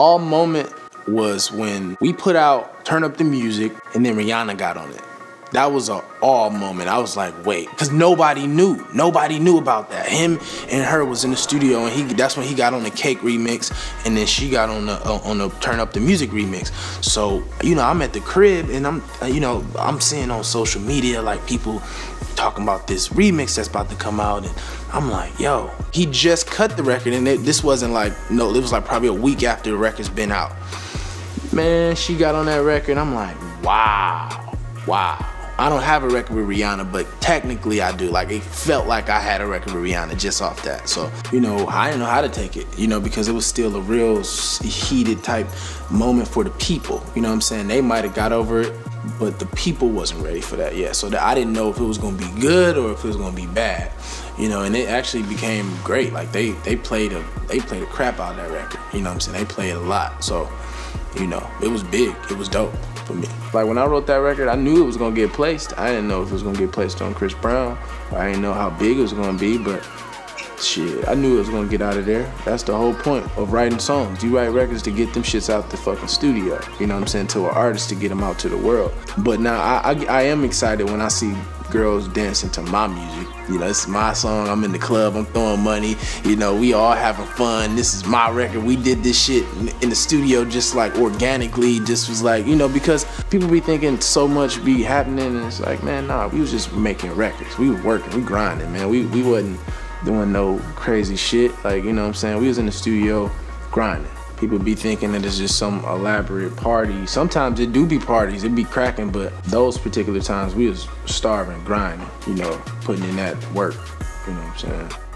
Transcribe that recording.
all moment was when we put out Turn Up the Music and then Rihanna got on it. That was a all moment. I was like, wait, because nobody knew. Nobody knew about that. Him and her was in the studio, and he that's when he got on the Cake remix, and then she got on the uh, on the Turn Up the Music remix. So you know, I'm at the crib, and I'm uh, you know I'm seeing on social media like people talking about this remix that's about to come out, and I'm like, yo, he just cut the record, and it, this wasn't like no, it was like probably a week after the record's been out. Man, she got on that record. I'm like, wow, wow. I don't have a record with Rihanna, but technically I do. Like it felt like I had a record with Rihanna just off that. So, you know, I didn't know how to take it, you know, because it was still a real heated type moment for the people. You know what I'm saying? They might have got over it, but the people wasn't ready for that yet. So that I didn't know if it was gonna be good or if it was gonna be bad. You know, and it actually became great. Like they they played a they played a crap out of that record. You know what I'm saying? They played a lot. So, you know, it was big. It was dope for me. Like when I wrote that record, I knew it was gonna get placed. I didn't know if it was gonna get placed on Chris Brown. I didn't know how big it was gonna be, but shit, I knew it was gonna get out of there. That's the whole point of writing songs. You write records to get them shits out the fucking studio. You know what I'm saying? To an artist to get them out to the world. But now I, I, I am excited when I see girls dancing to my music. You know, it's my song. I'm in the club. I'm throwing money. You know, we all having fun. This is my record. We did this shit in the studio just like organically. Just was like, you know, because people be thinking so much be happening, and it's like, man, nah, we was just making records. We were working. We grinding, man. We we wasn't doing no crazy shit. Like, you know what I'm saying? We was in the studio grinding. People be thinking that it's just some elaborate party. Sometimes it do be parties, it be cracking, but those particular times we was starving, grinding, you know, putting in that work. You know what I'm saying?